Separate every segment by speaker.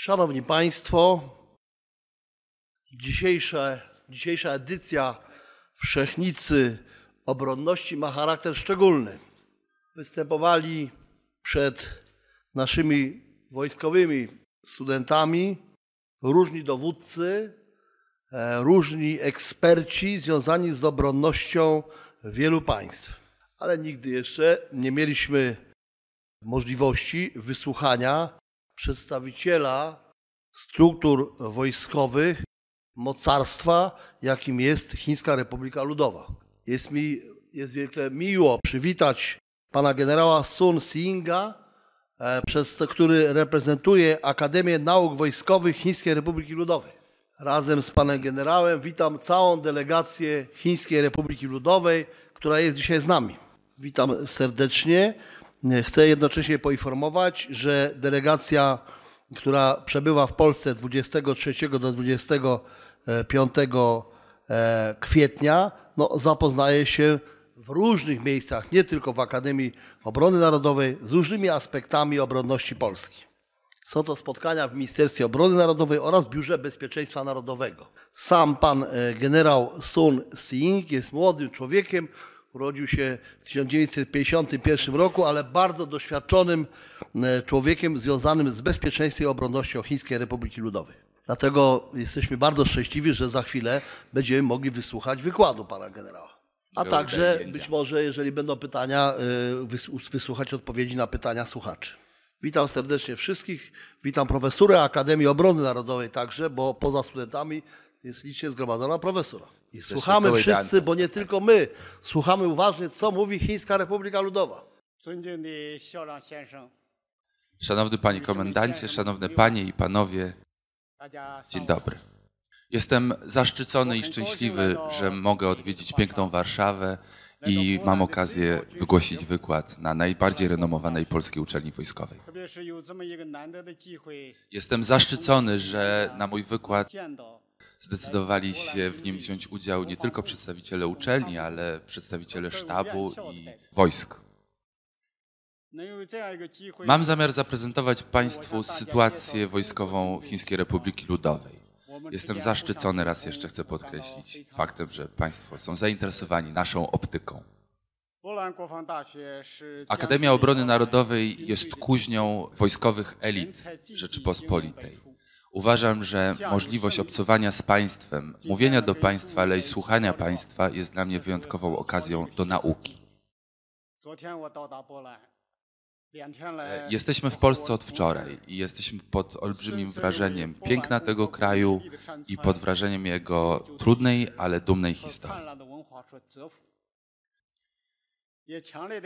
Speaker 1: Szanowni Państwo, dzisiejsza, edycja Wszechnicy Obronności ma charakter szczególny. Występowali przed naszymi wojskowymi studentami różni dowódcy, e, różni eksperci związani z obronnością wielu państw. Ale nigdy jeszcze nie mieliśmy możliwości wysłuchania przedstawiciela struktur wojskowych mocarstwa, jakim jest Chińska Republika Ludowa. Jest mi jest wielce miło przywitać pana generała Sun Singa, e, przez który reprezentuje Akademię Nauk Wojskowych Chińskiej Republiki Ludowej. Razem z panem generałem witam całą delegację Chińskiej Republiki Ludowej, która jest dzisiaj z nami. Witam serdecznie. Chcę jednocześnie poinformować, że delegacja, która przebywa w Polsce 23 do 25 e, kwietnia, no, zapoznaje się w różnych miejscach, nie tylko w Akademii Obrony Narodowej, z różnymi aspektami obronności Polski. Są to spotkania w Ministerstwie Obrony Narodowej oraz Biurze Bezpieczeństwa Narodowego. Sam pan e, generał Sun Sing jest młodym człowiekiem, Urodził się w 1951 roku, ale bardzo doświadczonym e, człowiekiem związanym z bezpieczeństwem i obronnością Chińskiej Republiki Ludowej. Dlatego jesteśmy bardzo szczęśliwi, że za chwilę będziemy mogli wysłuchać wykładu pana generała. A także być może, jeżeli będą pytania, e, wysłuchać odpowiedzi na pytania słuchaczy. Witam serdecznie wszystkich. Witam profesurę Akademii Obrony Narodowej także, bo poza studentami jest licznie zgromadzona profesora. I słuchamy wszyscy, bo nie tylko my, słuchamy uważnie, co mówi Chińska Republika Ludowa.
Speaker 2: Szanowny Panie Komendancie, szanowne Panie i Panowie, dzień dobry. Jestem zaszczycony i szczęśliwy, że mogę odwiedzić piękną Warszawę i mam okazję wygłosić wykład na najbardziej renomowanej polskiej uczelni wojskowej. Jestem zaszczycony, że na mój wykład zdecydowali się w nim wziąć udział nie tylko przedstawiciele uczelni, ale przedstawiciele sztabu i wojsk. Mam zamiar zaprezentować Państwu sytuację wojskową Chińskiej Republiki Ludowej. Jestem zaszczycony, raz jeszcze chcę podkreślić, faktem, że Państwo są zainteresowani naszą optyką. Akademia Obrony Narodowej jest kuźnią wojskowych elit Rzeczypospolitej. Uważam, że możliwość obcowania z państwem, mówienia do państwa, ale i słuchania państwa jest dla mnie wyjątkową okazją do nauki. E, jesteśmy w Polsce od wczoraj i jesteśmy pod olbrzymim wrażeniem piękna tego kraju i pod wrażeniem jego trudnej, ale dumnej historii.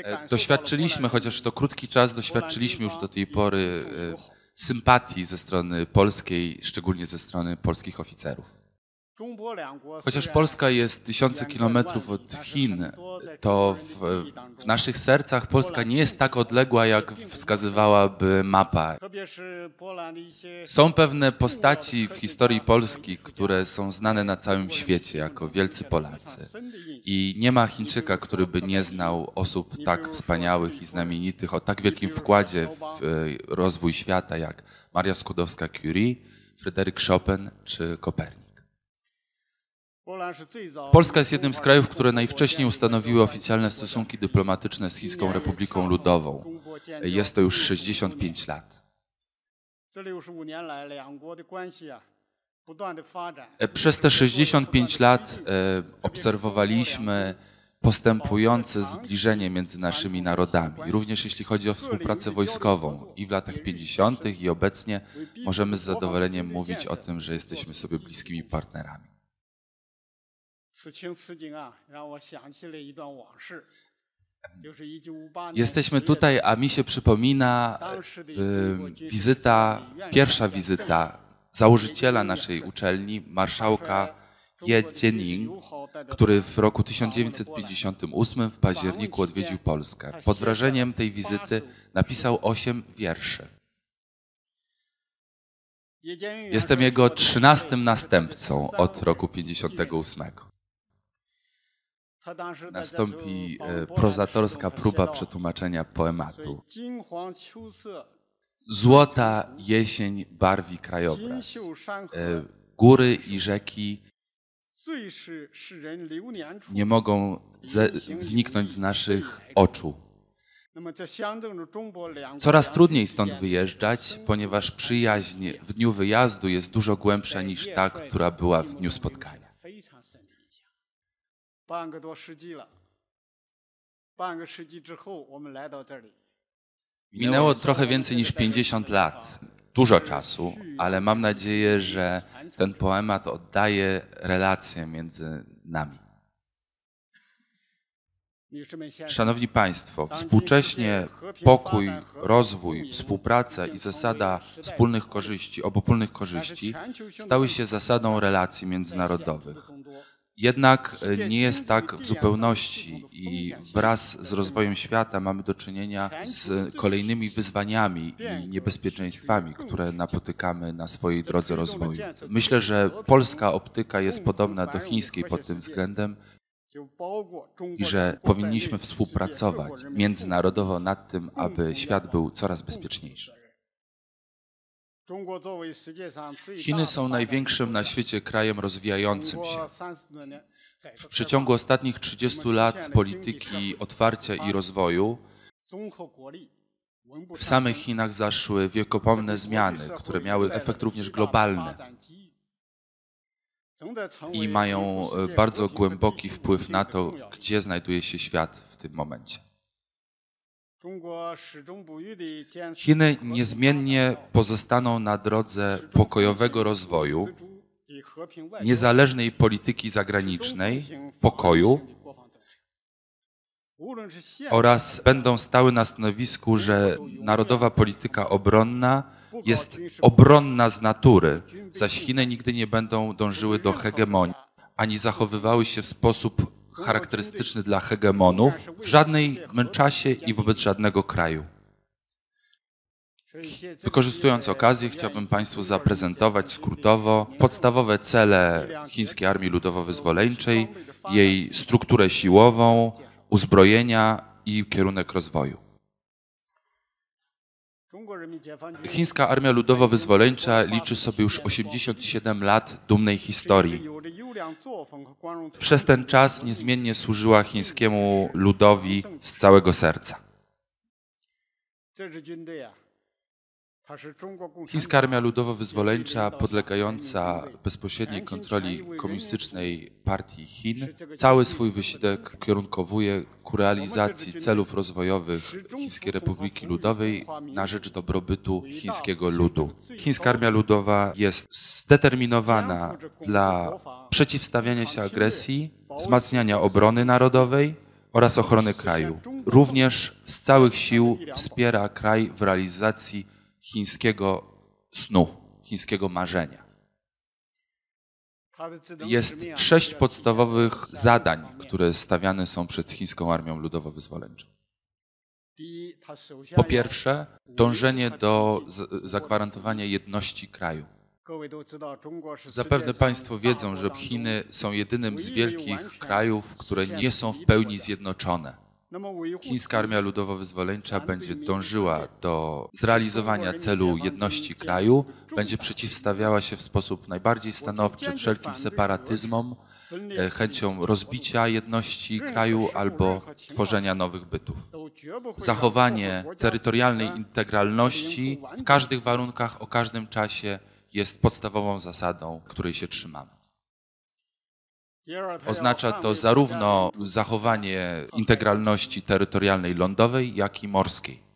Speaker 2: E, doświadczyliśmy, chociaż to krótki czas, doświadczyliśmy już do tej pory e, sympatii ze strony polskiej, szczególnie ze strony polskich oficerów. Chociaż Polska jest tysiące kilometrów od Chin, to w, w, naszych sercach Polska nie jest tak odległa, jak wskazywałaby mapa. Są pewne postaci w historii Polski, które są znane na całym świecie jako wielcy Polacy. I nie ma Chińczyka, który by nie znał osób tak wspaniałych i znamienitych, o tak wielkim wkładzie w e, rozwój świata, jak Maria Skłodowska-Curie, Fryderyk Chopin czy Kopernik. Polska jest jednym z krajów, które najwcześniej ustanowiły oficjalne stosunki dyplomatyczne z Chińską Republiką Ludową. Jest to już 65 lat. Przez te 65 lat e, obserwowaliśmy postępujące zbliżenie między naszymi narodami, również jeśli chodzi o współpracę wojskową. I w latach 50. i obecnie możemy z zadowoleniem mówić o tym, że jesteśmy sobie bliskimi partnerami. Jesteśmy tutaj, a mi się przypomina y, wizyta, pierwsza wizyta założyciela naszej uczelni, marszałka Ye Jianing, który w roku 1958 w październiku odwiedził Polskę. Pod wrażeniem tej wizyty napisał osiem wierszy. Jestem jego trzynastym następcą od roku 1958. Nastąpi e, prozatorska próba przetłumaczenia poematu. Złota jesień barwi krajobraz. E, góry i rzeki nie mogą zniknąć z naszych oczu. Coraz trudniej stąd wyjeżdżać, ponieważ przyjaźń w dniu wyjazdu jest dużo głębsza niż ta, która była w dniu spotkania. Minęło trochę więcej niż 50 lat, dużo czasu, ale mam nadzieję, że ten poemat oddaje relacje między nami. Szanowni Państwo, współcześnie pokój, rozwój, współpraca i zasada wspólnych korzyści, obopólnych korzyści stały się zasadą relacji międzynarodowych. Jednak e, nie jest tak w zupełności i wraz z rozwojem świata mamy do czynienia z kolejnymi wyzwaniami i niebezpieczeństwami, które napotykamy na swojej drodze rozwoju. Myślę, że polska optyka jest podobna do chińskiej pod tym względem i że powinniśmy współpracować międzynarodowo nad tym, aby świat był coraz bezpieczniejszy. Chiny są największym na świecie krajem rozwijającym się. W przeciągu ostatnich 30 lat polityki otwarcia i rozwoju w samych Chinach zaszły wiekopomne zmiany, które miały efekt również globalny i mają e, bardzo głęboki wpływ na to, gdzie znajduje się świat w tym momencie. Chiny niezmiennie pozostaną na drodze pokojowego rozwoju, niezależnej polityki zagranicznej, pokoju oraz będą stały na stanowisku, że narodowa polityka obronna jest obronna z natury, zaś Chiny nigdy nie będą dążyły do hegemonii, ani zachowywały się w sposób charakterystyczny dla hegemonów w żadnej czasie i wobec żadnego kraju. Wykorzystując okazję, chciałbym Państwu zaprezentować skrótowo podstawowe cele Chińskiej Armii Ludowo-Wyzwoleńczej, jej strukturę siłową, uzbrojenia i kierunek rozwoju. Chińska Armia Ludowo-Wyzwoleńcza liczy sobie już 87 lat dumnej historii. Przez ten czas niezmiennie służyła chińskiemu ludowi z całego serca. Chińska Armia Ludowo-Wyzwoleńcza, podlegająca bezpośredniej kontroli Komunistycznej Partii Chin, cały swój wysiłek kierunkowuje ku realizacji celów rozwojowych Chińskiej Republiki Ludowej na rzecz dobrobytu chińskiego ludu. Chińska Armia Ludowa jest zdeterminowana dla przeciwstawiania się agresji, wzmacniania obrony narodowej oraz ochrony kraju. Również z całych sił wspiera kraj w realizacji chińskiego snu, chińskiego marzenia. Jest sześć podstawowych zadań, które stawiane są przed chińską armią ludowo-wyzwoleńczą. Po pierwsze, dążenie do zagwarantowania jedności kraju. Zapewne Państwo wiedzą, że Chiny są jedynym z wielkich krajów, które nie są w pełni zjednoczone. Chińska Armia Ludowo-Wyzwoleńcza będzie dążyła do zrealizowania celu jedności kraju, będzie przeciwstawiała się w sposób najbardziej stanowczy wszelkim separatyzmom, e, chęcią rozbicia jedności kraju albo tworzenia nowych bytów. Zachowanie terytorialnej integralności w każdych warunkach, o każdym czasie jest podstawową zasadą, której się trzymamy. Oznacza to zarówno zachowanie integralności terytorialnej lądowej, jak i morskiej.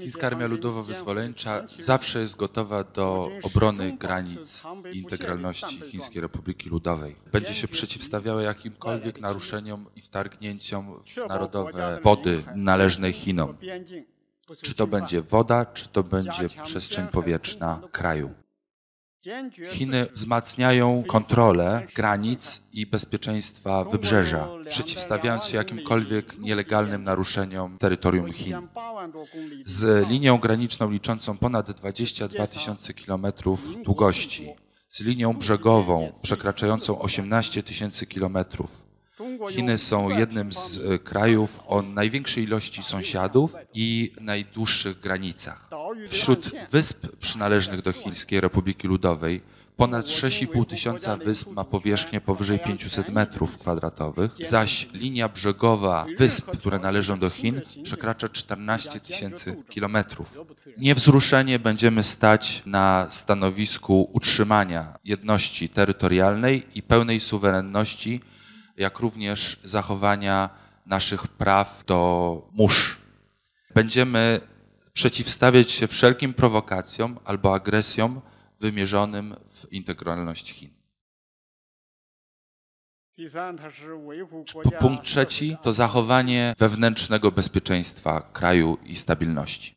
Speaker 2: Chińska Armia Ludowo-Wyzwoleńcza zawsze jest gotowa do obrony granic i integralności Chińskiej Republiki Ludowej. Będzie się przeciwstawiała jakimkolwiek naruszeniom i wtargnięciom w narodowe wody należne Chinom. Czy to będzie woda, czy to będzie przestrzeń powietrzna kraju. Chiny wzmacniają kontrolę granic i bezpieczeństwa wybrzeża, przeciwstawiając się jakimkolwiek nielegalnym naruszeniom terytorium Chin. Z linią graniczną liczącą ponad 22 tysiące kilometrów długości, z linią brzegową przekraczającą 18 tysięcy kilometrów, Chiny są jednym z e, krajów o największej ilości sąsiadów i najdłuższych granicach. Wśród wysp przynależnych do Chińskiej Republiki Ludowej Ponad 6,5 tysiąca wysp ma powierzchnię powyżej 500 metrów kwadratowych, zaś linia brzegowa wysp, które należą do Chin, przekracza 14 tysięcy kilometrów. Niewzruszenie będziemy stać na stanowisku utrzymania jedności terytorialnej i pełnej suwerenności, jak również zachowania naszych praw do mórz. Będziemy przeciwstawiać się wszelkim prowokacjom albo agresjom, wymierzonym w integralność Chin. Punkt trzeci to zachowanie wewnętrznego bezpieczeństwa kraju i stabilności.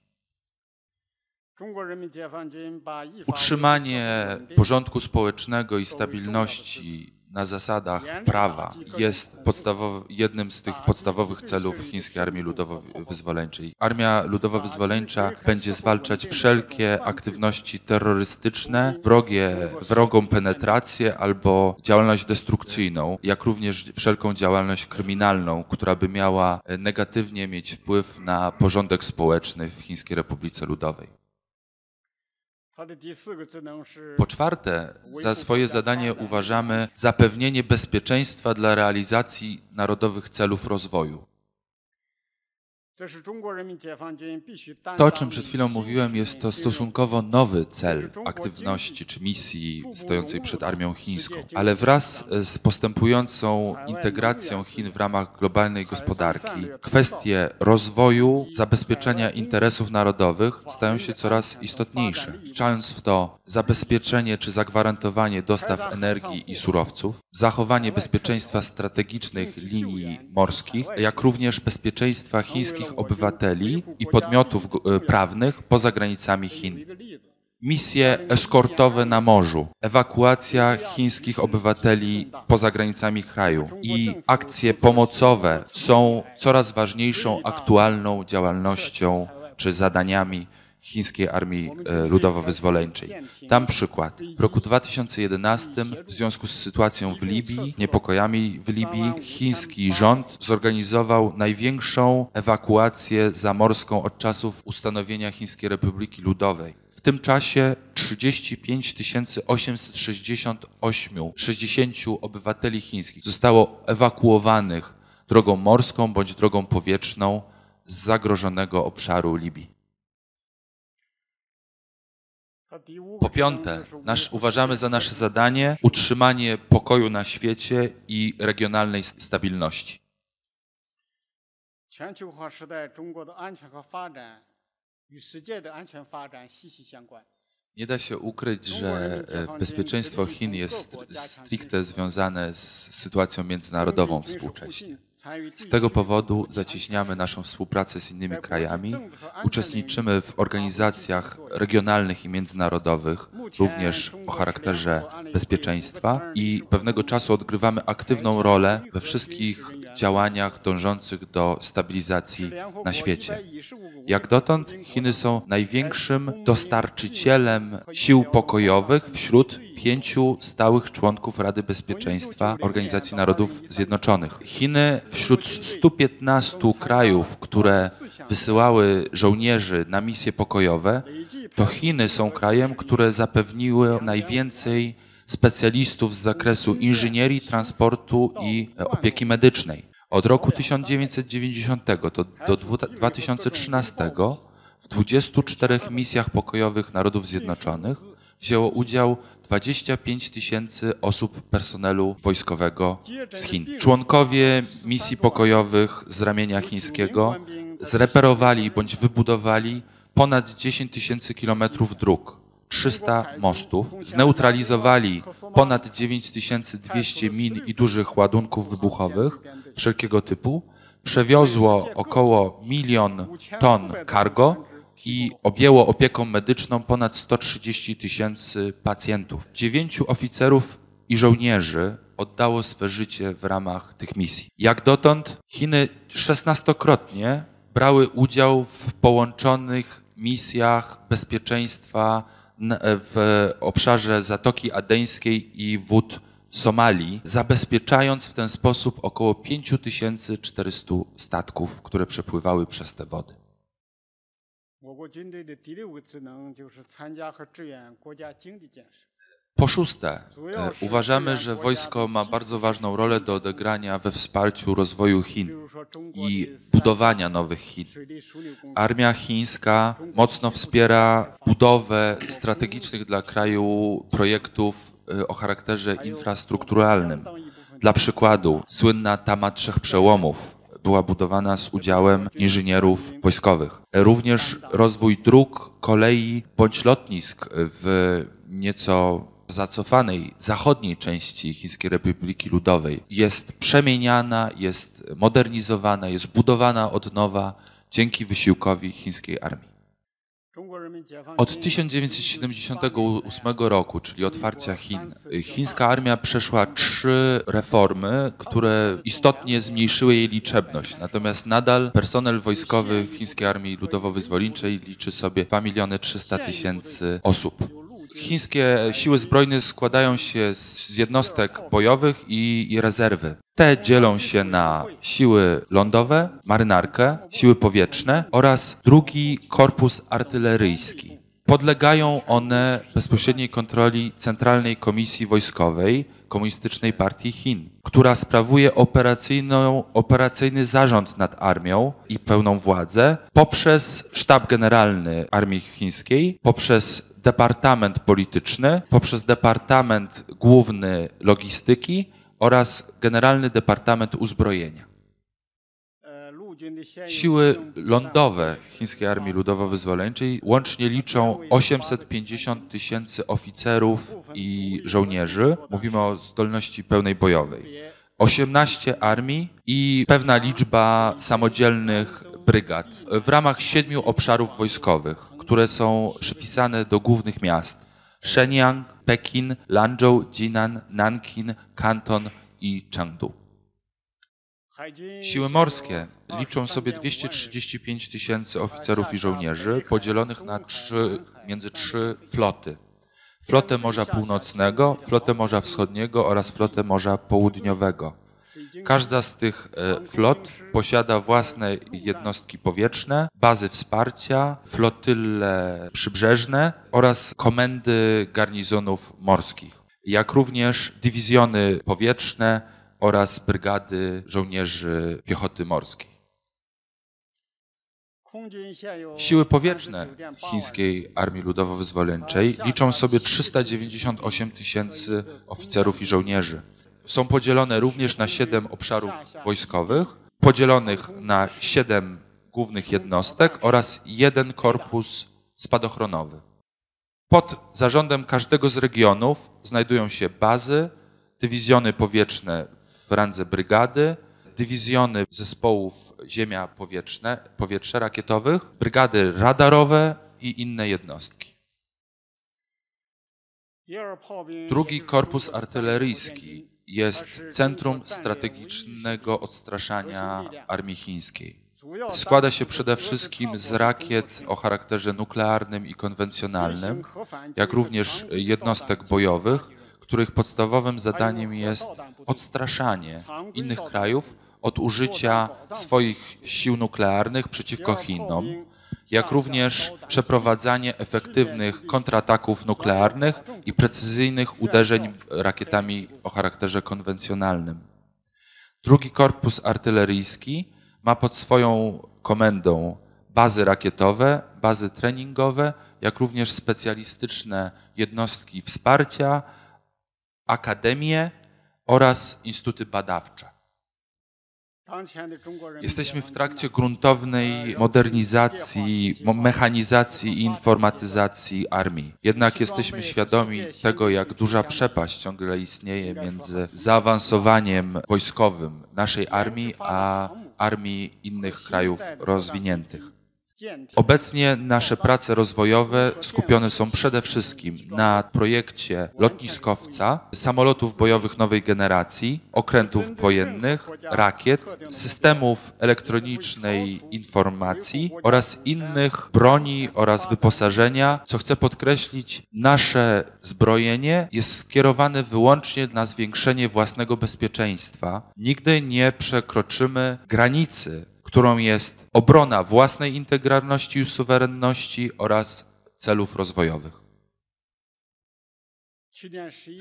Speaker 2: Utrzymanie porządku społecznego i stabilności na zasadach prawa jest jednym z tych podstawowych celów chińskiej Armii Ludowo-Wyzwoleńczej. Armia Ludowo-Wyzwoleńcza będzie zwalczać wszelkie aktywności terrorystyczne, wrogie, wrogą penetrację albo działalność destrukcyjną, jak również wszelką działalność kryminalną, która by miała negatywnie mieć wpływ na porządek społeczny w Chińskiej Republice Ludowej. Po czwarte, za swoje zadanie uważamy zapewnienie bezpieczeństwa dla realizacji narodowych celów rozwoju. To, o czym przed chwilą mówiłem, jest to stosunkowo nowy cel aktywności czy misji stojącej przed armią chińską. Ale wraz z postępującą integracją Chin w ramach globalnej gospodarki, kwestie rozwoju, zabezpieczenia interesów narodowych stają się coraz istotniejsze. Wliczając w to zabezpieczenie czy zagwarantowanie dostaw energii i surowców, zachowanie bezpieczeństwa strategicznych linii morskich, jak również bezpieczeństwa chińskich obywateli i podmiotów e, prawnych poza granicami Chin. Misje eskortowe na morzu, ewakuacja chińskich obywateli poza granicami kraju i akcje pomocowe są coraz ważniejszą aktualną działalnością czy zadaniami chińskiej armii e, ludowo-wyzwoleńczej. Tam przykład. W roku 2011 w związku z sytuacją w Libii, niepokojami w Libii, chiński rząd zorganizował największą ewakuację zamorską od czasów ustanowienia Chińskiej Republiki Ludowej. W tym czasie 35 868 60 obywateli chińskich zostało ewakuowanych drogą morską bądź drogą powietrzną z zagrożonego obszaru Libii. Po piąte, nasz, uważamy za nasze zadanie utrzymanie pokoju na świecie i regionalnej stabilności. Nie da się ukryć, że e, bezpieczeństwo Chin jest stricte związane z sytuacją międzynarodową współcześnie. Z tego powodu zacieśniamy naszą współpracę z innymi krajami, uczestniczymy w organizacjach regionalnych i międzynarodowych, również o charakterze bezpieczeństwa i pewnego czasu odgrywamy aktywną rolę we wszystkich działaniach dążących do stabilizacji na świecie. Jak dotąd Chiny są największym dostarczycielem sił pokojowych wśród pięciu stałych członków Rady Bezpieczeństwa Organizacji Narodów Zjednoczonych. Chiny wśród 115 krajów, które wysyłały żołnierzy na misje pokojowe, to Chiny są krajem, które zapewniły najwięcej specjalistów z zakresu inżynierii, transportu i opieki medycznej. Od roku 1990 do, do 2013 w 24 misjach pokojowych Narodów Zjednoczonych wzięło udział 25 tysięcy osób personelu wojskowego z Chin. Członkowie misji pokojowych z ramienia chińskiego zreperowali bądź wybudowali ponad 10 tysięcy kilometrów dróg, 300 mostów, zneutralizowali ponad 9200 min i dużych ładunków wybuchowych wszelkiego typu, przewiozło około milion ton cargo i objęło opieką medyczną ponad 130 tysięcy pacjentów. Dziewięciu oficerów i żołnierzy oddało swe życie w ramach tych misji. Jak dotąd Chiny szesnastokrotnie brały udział w połączonych misjach bezpieczeństwa w obszarze Zatoki Adeńskiej i wód Somalii, zabezpieczając w ten sposób około 5400 statków, które przepływały przez te wody. Po szóste, e, uważamy, że wojsko ma bardzo ważną rolę do odegrania we wsparciu rozwoju Chin i budowania nowych Chin. Armia chińska mocno wspiera budowę strategicznych dla kraju projektów o charakterze infrastrukturalnym. Dla przykładu, słynna Tama Trzech Przełomów była budowana z udziałem inżynierów wojskowych. Również rozwój dróg, kolei bądź lotnisk w nieco zacofanej zachodniej części Chińskiej Republiki Ludowej jest przemieniana, jest modernizowana, jest budowana od nowa dzięki wysiłkowi chińskiej armii. Od 1978 roku, czyli otwarcia Chin, chińska armia przeszła trzy reformy, które istotnie zmniejszyły jej liczebność. Natomiast nadal personel wojskowy w chińskiej armii ludowo-wyzwoleńczej liczy sobie 2 miliony 300 tysięcy osób. Chińskie siły zbrojne składają się z jednostek bojowych i, i rezerwy. Te dzielą się na siły lądowe, marynarkę, siły powietrzne oraz drugi korpus artyleryjski. Podlegają one bezpośredniej kontroli Centralnej Komisji Wojskowej Komunistycznej Partii Chin, która sprawuje operacyjny zarząd nad armią i pełną władzę poprzez Sztab Generalny Armii Chińskiej, poprzez Departament Polityczny, poprzez Departament Główny Logistyki oraz Generalny Departament Uzbrojenia. Siły lądowe Chińskiej Armii Ludowo-Wyzwoleńczej łącznie liczą 850 tysięcy oficerów i żołnierzy. Mówimy o zdolności pełnej bojowej. 18 armii i pewna liczba samodzielnych brygad w ramach siedmiu obszarów wojskowych które są przypisane do głównych miast. Shenyang, Pekin, Lanzhou, Jinan, Nankin, Kanton i Chengdu. Siły morskie liczą sobie 235 tysięcy oficerów i żołnierzy podzielonych na trzy, między trzy floty. Flotę Morza Północnego, flotę Morza Wschodniego oraz flotę Morza Południowego. Każda z tych e, flot posiada własne jednostki powietrzne, bazy wsparcia, flotyle przybrzeżne oraz komendy garnizonów morskich, jak również dywizjony powietrzne oraz brygady żołnierzy piechoty morskiej. Siły powietrzne chińskiej Armii Ludowo-Wyzwoleńczej liczą sobie 398 tysięcy oficerów i żołnierzy są podzielone również na siedem obszarów wojskowych, podzielonych na siedem głównych jednostek oraz jeden korpus spadochronowy. Pod zarządem każdego z regionów znajdują się bazy, dywizjony powietrzne w randze brygady, dywizjony zespołów ziemia powietrzne, powietrze rakietowych, brygady radarowe i inne jednostki. Drugi korpus artyleryjski jest centrum strategicznego odstraszania armii chińskiej. Składa się przede wszystkim z rakiet o charakterze nuklearnym i konwencjonalnym, jak również jednostek bojowych, których podstawowym zadaniem jest odstraszanie innych krajów od użycia swoich sił nuklearnych przeciwko Chinom jak również przeprowadzanie efektywnych kontrataków nuklearnych i precyzyjnych uderzeń rakietami o charakterze konwencjonalnym. Drugi korpus artyleryjski ma pod swoją komendą bazy rakietowe, bazy treningowe, jak również specjalistyczne jednostki wsparcia, akademie oraz instytuty badawcze. Jesteśmy w trakcie gruntownej modernizacji, mechanizacji i informatyzacji armii. Jednak jesteśmy świadomi tego, jak duża przepaść ciągle istnieje między zaawansowaniem wojskowym naszej armii a armii innych krajów rozwiniętych. Obecnie nasze prace rozwojowe skupione są przede wszystkim na projekcie lotniskowca, samolotów bojowych nowej generacji, okrętów wojennych, rakiet, systemów elektronicznej informacji oraz innych broni oraz wyposażenia. Co chcę podkreślić, nasze zbrojenie jest skierowane wyłącznie na zwiększenie własnego bezpieczeństwa. Nigdy nie przekroczymy granicy którą jest obrona własnej integralności i suwerenności oraz celów rozwojowych.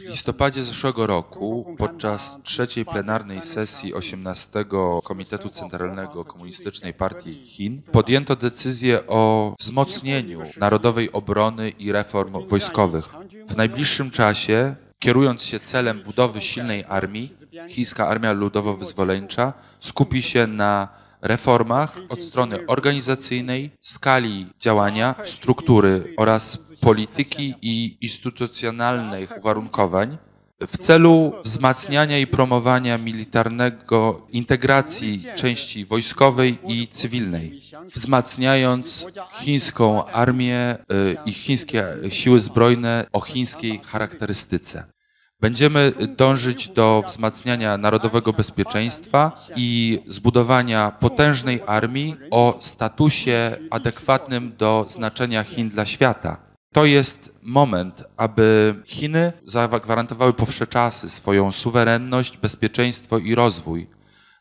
Speaker 2: W listopadzie zeszłego roku, podczas trzeciej plenarnej sesji 18 Komitetu Centralnego Komunistycznej Partii Chin, podjęto decyzję o wzmocnieniu narodowej obrony i reform wojskowych. W najbliższym czasie, kierując się celem budowy silnej armii, Chińska Armia Ludowo-Wyzwoleńcza skupi się na reformach od strony organizacyjnej, skali działania, struktury oraz polityki i instytucjonalnych uwarunkowań w celu wzmacniania i promowania militarnego integracji części wojskowej i cywilnej, wzmacniając chińską armię y, i chińskie siły zbrojne o chińskiej charakterystyce. Będziemy dążyć do wzmacniania narodowego bezpieczeństwa i zbudowania potężnej armii o statusie adekwatnym do znaczenia Chin dla świata. To jest moment, aby Chiny zagwarantowały po wsze czasy swoją suwerenność, bezpieczeństwo i rozwój,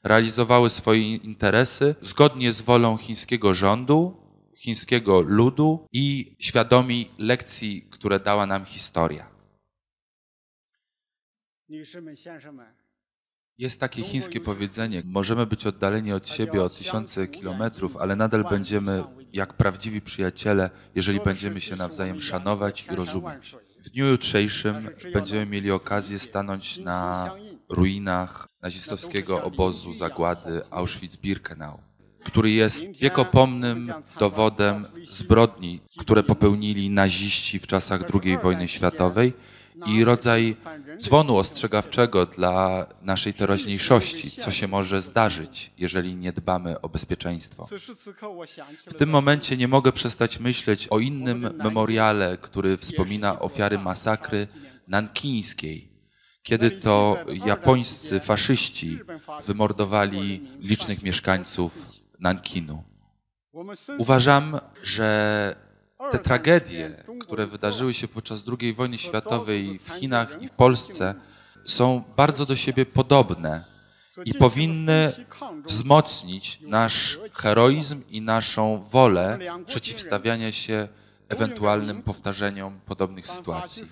Speaker 2: realizowały swoje interesy zgodnie z wolą chińskiego rządu, chińskiego ludu i świadomi lekcji, które dała nam historia. Jest takie chińskie powiedzenie: możemy być oddaleni od siebie o tysiące kilometrów, ale nadal będziemy jak prawdziwi przyjaciele, jeżeli będziemy się nawzajem szanować i rozumieć. W dniu jutrzejszym będziemy mieli okazję stanąć na ruinach nazistowskiego obozu zagłady Auschwitz-Birkenau, który jest wiekopomnym dowodem zbrodni, które popełnili naziści w czasach II wojny światowej i rodzaj dzwonu ostrzegawczego dla naszej teraźniejszości, co się może zdarzyć, jeżeli nie dbamy o bezpieczeństwo. W tym momencie nie mogę przestać myśleć o innym memoriale, który wspomina ofiary masakry nankińskiej, kiedy to japońscy faszyści wymordowali licznych mieszkańców Nankinu. Uważam, że te tragedie, które wydarzyły się podczas II wojny światowej w Chinach i w Polsce, są bardzo do siebie podobne i powinny wzmocnić nasz heroizm i naszą wolę przeciwstawiania się ewentualnym powtarzeniom podobnych sytuacji.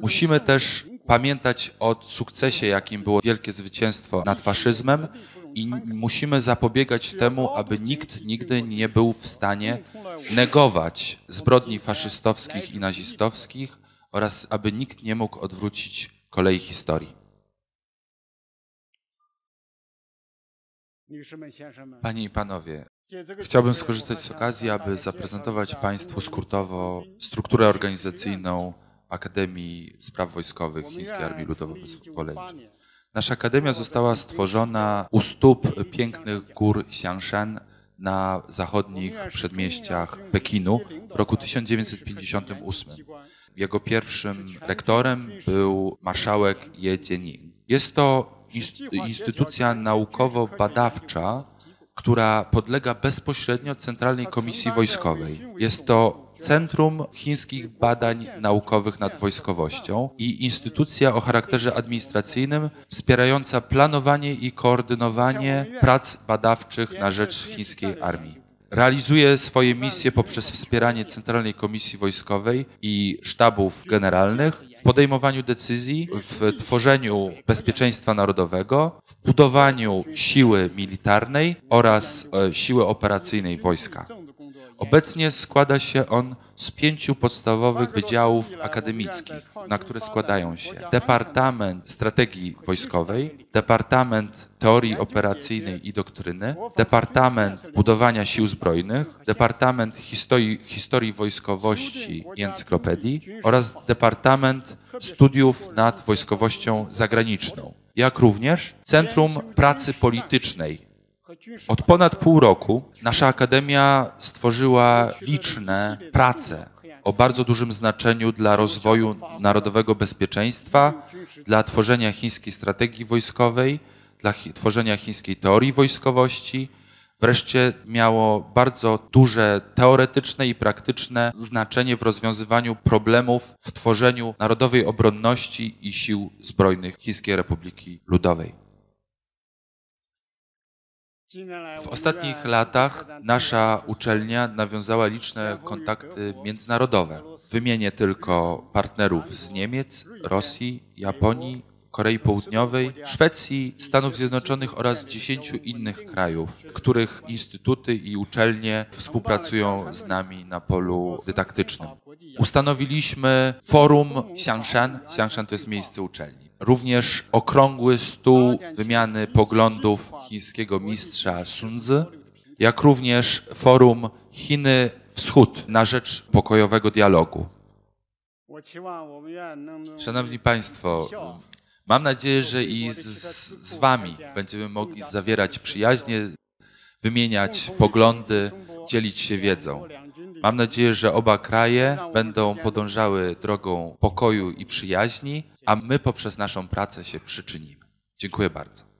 Speaker 2: Musimy też pamiętać o sukcesie, jakim było wielkie zwycięstwo nad faszyzmem i musimy zapobiegać temu, aby nikt nigdy nie był w stanie negować zbrodni faszystowskich i nazistowskich oraz aby nikt nie mógł odwrócić kolei historii. Panie i panowie, chciałbym skorzystać z okazji, aby zaprezentować Państwu skrótowo strukturę organizacyjną Akademii Spraw Wojskowych Chińskiej Armii Ludowo-Wyzwoleńczej. Nasza akademia została stworzona u stóp pięknych gór Xiangshan na zachodnich przedmieściach Pekinu w roku 1958. Jego pierwszym rektorem był marszałek Ye Jiening. Jest to instytucja naukowo-badawcza, która podlega bezpośrednio Centralnej Komisji Wojskowej. Jest to Centrum Chińskich Badań Naukowych nad Wojskowością i instytucja o charakterze administracyjnym wspierająca planowanie i koordynowanie prac badawczych na rzecz chińskiej armii. Realizuje swoje misje poprzez wspieranie Centralnej Komisji Wojskowej i sztabów generalnych w podejmowaniu decyzji, w tworzeniu bezpieczeństwa narodowego, w budowaniu siły militarnej oraz e, siły operacyjnej wojska. Obecnie składa się on z pięciu podstawowych wydziałów akademickich, na które składają się Departament Strategii Wojskowej, Departament Teorii Operacyjnej i Doktryny, Departament Budowania Sił Zbrojnych, Departament Historii, Historii Wojskowości i Encyklopedii oraz Departament Studiów nad Wojskowością Zagraniczną, jak również Centrum Pracy Politycznej Od ponad pół roku nasza akademia stworzyła liczne prace o bardzo dużym znaczeniu dla rozwoju narodowego bezpieczeństwa, dla tworzenia chińskiej strategii wojskowej, dla tworzenia chińskiej teorii wojskowości. Wreszcie miało bardzo duże teoretyczne i praktyczne znaczenie w rozwiązywaniu problemów w tworzeniu narodowej obronności i sił zbrojnych Chińskiej Republiki Ludowej. W ostatnich latach nasza uczelnia nawiązała liczne kontakty międzynarodowe. Wymienię tylko partnerów z Niemiec, Rosji, Japonii, Korei Południowej, Szwecji, Stanów Zjednoczonych oraz dziesięciu innych krajów, których instytuty i uczelnie współpracują z nami na polu dydaktycznym. Ustanowiliśmy forum Xiangshan. Xiangshan to jest miejsce uczelni. Również okrągły stół wymiany poglądów chińskiego mistrza Sunzy, jak również forum Chiny Wschód na rzecz pokojowego dialogu. Szanowni Państwo, mam nadzieję, że i z, z Wami będziemy mogli zawierać przyjaźnie, wymieniać poglądy, dzielić się wiedzą. Mam nadzieję, że oba kraje będą podążały drogą pokoju i przyjaźni, a my poprzez naszą pracę się przyczynimy. Dziękuję bardzo.